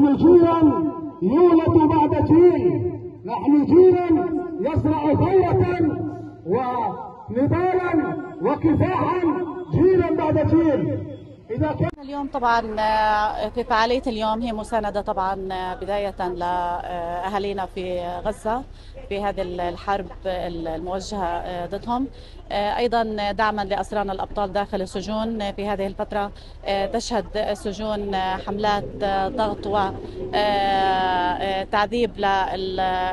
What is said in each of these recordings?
نحن جيلا يولد بعد جيل. نحن جيلا يزرع ثورة ونضالا وكفاحا جيلا بعد جيل. إذا كان اليوم طبعا في فعالية اليوم هي مساندة طبعا بداية لأهالينا في غزة. في هذه الحرب الموجهة ضدهم. أيضا دعما لأسرانا الأبطال داخل السجون. في هذه الفترة تشهد السجون حملات ضغط وتعذيب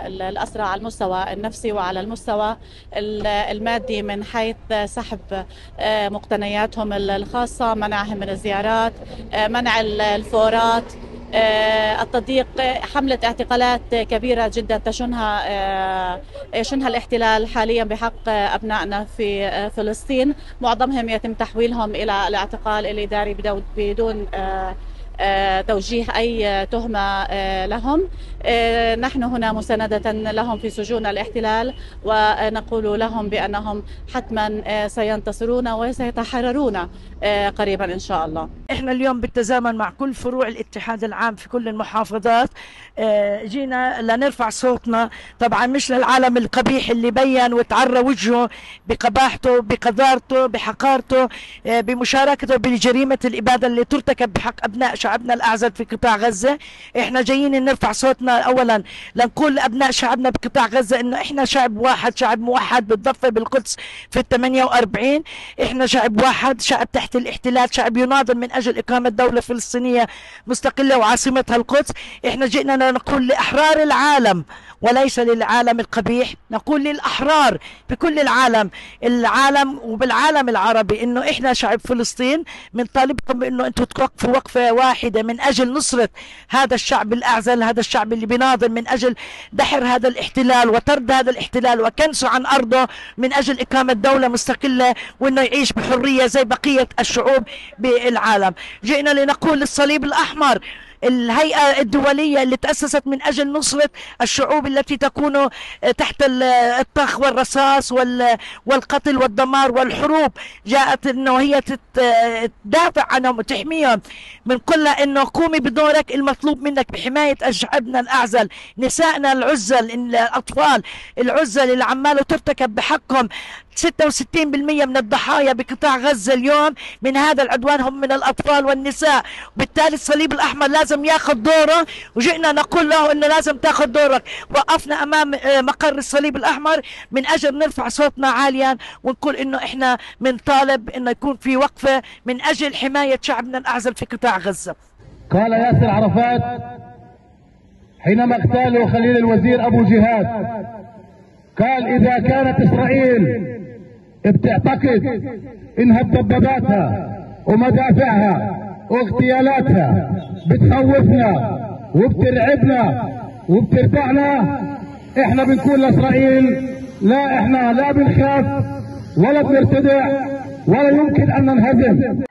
للأسرى على المستوى النفسي وعلى المستوى المادي من حيث سحب مقتنياتهم الخاصة منعهم من الزيارات منع الفورات. التضييق حملة اعتقالات كبيرة جدا تشنها يشنها الاحتلال حاليا بحق أبنائنا في فلسطين. معظمهم يتم تحويلهم إلى الاعتقال الإداري بدون توجيه أي تهمة لهم. نحن هنا مساندة لهم في سجون الاحتلال ونقول لهم بأنهم حتما سينتصرون وسيتحررون قريبا إن شاء الله. إحنا اليوم بالتزامن مع كل فروع الاتحاد العام في كل المحافظات. جينا لنرفع صوتنا. طبعا مش للعالم القبيح اللي بين وتعرى وجهه بقباحته بقذارته بحقارته بمشاركته بجريمة الإبادة اللي ترتكب بحق أبناء شعبنا الأعزل في قطاع غزة. إحنا جايين نرفع صوتنا. أولا لنقول لأبناء شعبنا بقطاع غزة إنه إحنا شعب واحد شعب موحد بالضفة بالقدس في ال 48 إحنا شعب واحد شعب تحت الاحتلال شعب يناضل من أجل إقامة دولة فلسطينية مستقلة وعاصمتها القدس. إحنا جئنا نقول لأحرار العالم وليس للعالم القبيح. نقول للأحرار بكل العالم العالم وبالعالم العربي إنه إحنا شعب فلسطين بنطالبكم بإنه أنتم توقفوا وقفة واحدة من أجل نصرة هذا الشعب الأعزل هذا الشعب اللي بيناضل من أجل دحر هذا الاحتلال وطرد هذا الاحتلال وكنسه عن أرضه من أجل إقامة دولة مستقلة وإنه يعيش بحرية زي بقية الشعوب بالعالم. جئنا لنقول للصليب الأحمر الهيئة الدولية اللي تأسست من أجل نصرة الشعوب التي تكون تحت الطخ والرصاص والقتل والدمار والحروب. جاءت أنه هي تدافع عنهم وتحميهم من كل أنه قومي بدورك المطلوب منك بحماية شعبنا الأعزل نسائنا العزل الأطفال العزل اللي عمالة ترتكب بحقهم. 66% من الضحايا بقطاع غزة اليوم من هذا العدوان هم من الأطفال والنساء. بالتالي الصليب الأحمر لازم ياخذ دوره وجئنا نقول له إنه لازم تاخذ دورك. وقفنا أمام مقر الصليب الأحمر. من أجل نرفع صوتنا عاليا ونقول إنه إحنا بنطالب إنه يكون في وقفة. من أجل حماية شعبنا الأعزل في قطاع غزة. قال ياسر عرفات حينما اغتالوا خليل الوزير أبو جهاد قال إذا كانت إسرائيل بتعتقد انها بدباباتها ومدافعها واغتيالاتها بتخوفنا وبترعبنا وبترفعنا إحنا بنقول لاسرائيل. لا إحنا لا بنخاف ولا بنرتدع ولا يمكن أن ننهزم.